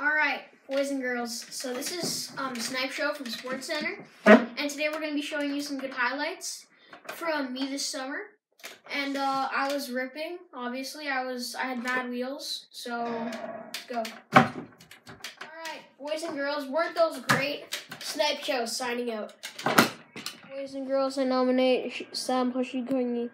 All right, boys and girls. So this is um, Snipe Show from SportsCentre, and today we're going to be showing you some good highlights from me this summer. And uh, I was ripping. Obviously, I was. I had mad wheels. So let's go. All right, boys and girls. Weren't those great? Snipe Show signing out. Boys and girls, I nominate Sam Hoshikogi.